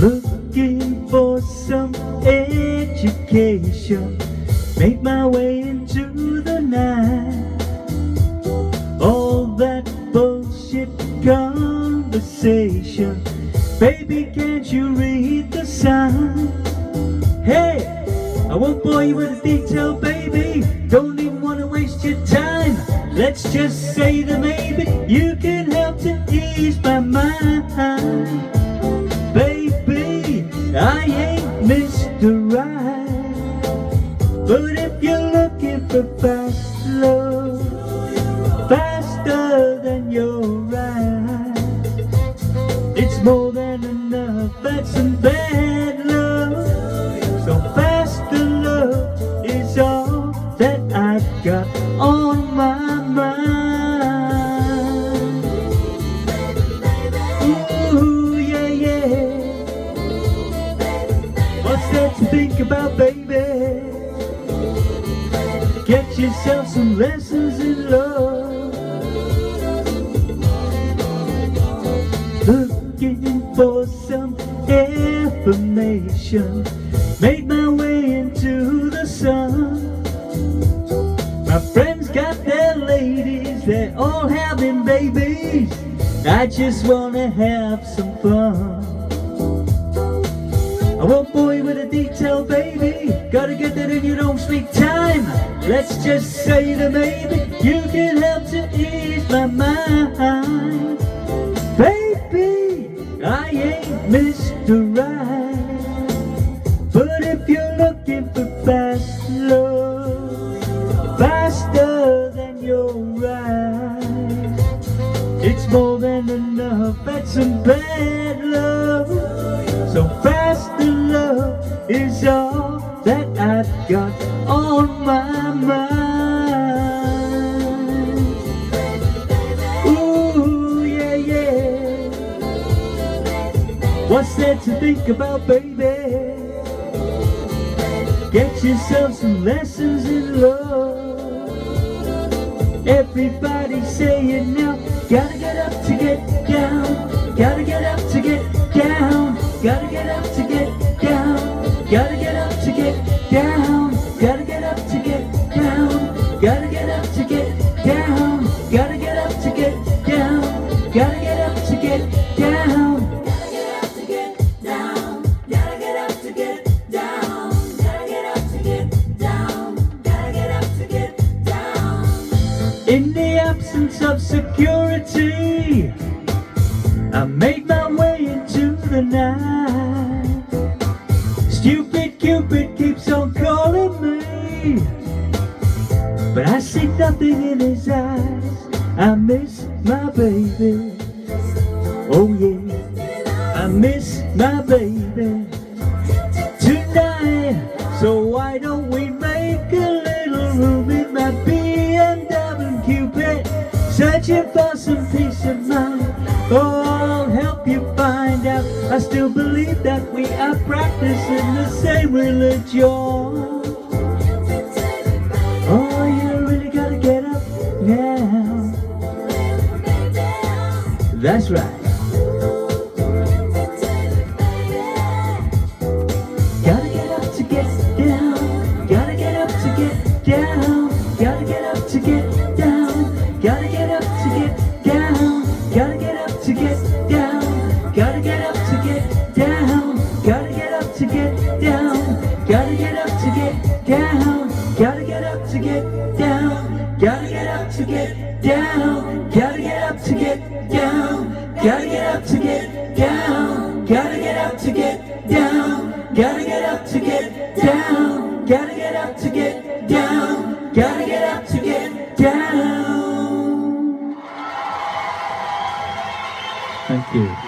Looking for some education. Make my way into the night. All that bullshit conversation. Baby, can't you read the sign? Hey, I won't bore you with the detail, baby. Don't even want to waste your time. Let's just say that maybe You can help to ease my mind. I ain't Mr. Right But if you're looking for fast love Faster than your about, baby? Get yourself some lessons in love. Looking for some information. Made my way into the sun. My friends got their ladies. They're all having babies. I just wanna have some fun I won't bore with a detail, baby. Gotta get that in your own sweet time. Let's just say that maybe You can help to ease my mind. Baby, I ain't Mr. Right. But if you're It's more than enough, that's some bad love. So faster love is all that I've got on my mind. Ooh, yeah, yeah. What's there to think about, baby? Get yourself some lessons in love. Everybody saying now absence of security, I make my way into the night. Stupid Cupid keeps on calling me, but I see nothing in his eyes. I miss my baby. Oh yeah, I miss my baby tonight. So why don't we Searching for some peace of mind. Oh, I'll help you find out. I still believe that we are practicing the same religion. Oh, you really gotta get up now. That's right. Gotta get up to get get down. Gotta get up to get down. Gotta get up to get down. Gotta get up to get down. Gotta get up to get down. Gotta get up to get down. Gotta get up to get down. Gotta get up to get down. Gotta get up to get down. Gotta get up to get down. Thank you.